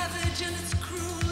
savage and it's cruel.